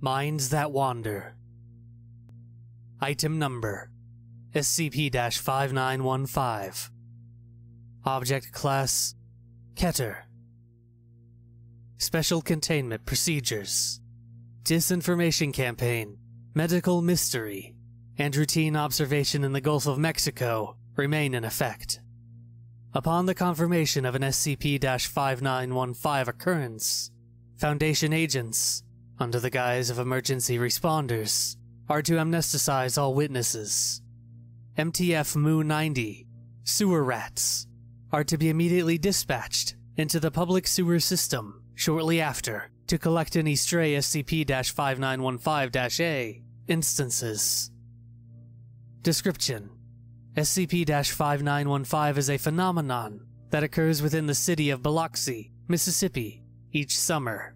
Minds That Wander. Item Number SCP 5915. Object Class Keter. Special Containment Procedures. Disinformation Campaign, Medical Mystery, and routine observation in the Gulf of Mexico remain in effect. Upon the confirmation of an SCP 5915 occurrence, Foundation agents, under the guise of emergency responders, are to amnesticize all witnesses. MTF Mu 90, sewer rats, are to be immediately dispatched into the public sewer system shortly after to collect any stray SCP 5915 A instances. Description SCP 5915 is a phenomenon that occurs within the city of Biloxi, Mississippi, each summer.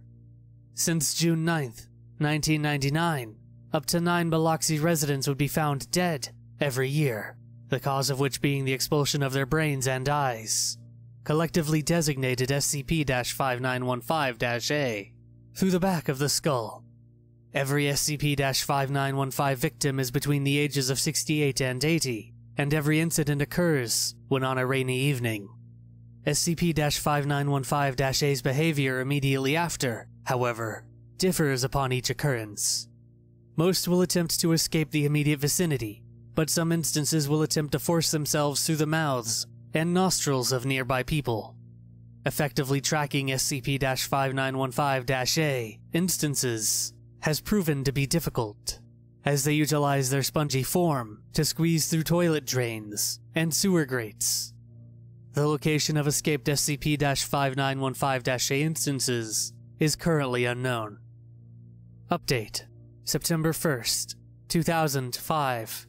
Since June 9th, 1999, up to nine Biloxi residents would be found dead every year, the cause of which being the expulsion of their brains and eyes, collectively designated SCP 5915 A, through the back of the skull. Every SCP 5915 victim is between the ages of 68 and 80, and every incident occurs when on a rainy evening. SCP 5915 A's behavior immediately after, however, differs upon each occurrence. Most will attempt to escape the immediate vicinity, but some instances will attempt to force themselves through the mouths and nostrils of nearby people. Effectively tracking SCP 5915 A instances has proven to be difficult, as they utilize their spongy form to squeeze through toilet drains and sewer grates. The location of escaped SCP 5915 A instances is currently unknown. Update September 1st, 2005.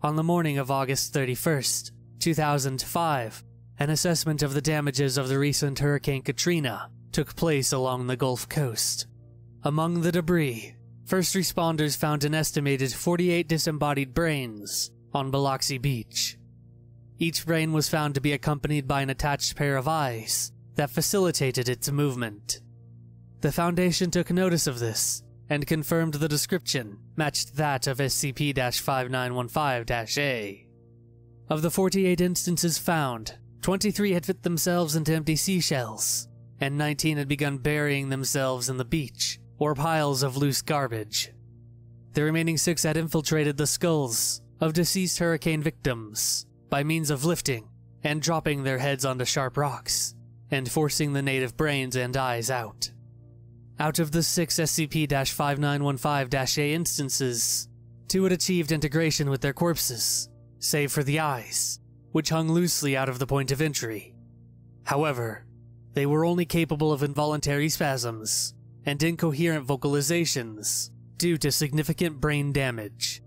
On the morning of August 31st, 2005, an assessment of the damages of the recent Hurricane Katrina took place along the Gulf Coast. Among the debris, first responders found an estimated 48 disembodied brains on Biloxi Beach. Each brain was found to be accompanied by an attached pair of eyes that facilitated its movement. The Foundation took notice of this and confirmed the description matched that of SCP 5915 A. Of the 48 instances found, 23 had fit themselves into empty seashells, and 19 had begun burying themselves in the beach or piles of loose garbage. The remaining six had infiltrated the skulls of deceased hurricane victims by means of lifting and dropping their heads onto sharp rocks and forcing the native brains and eyes out. Out of the six SCP 5915 A instances, two had achieved integration with their corpses, save for the eyes, which hung loosely out of the point of entry. However, they were only capable of involuntary spasms and incoherent vocalizations due to significant brain damage.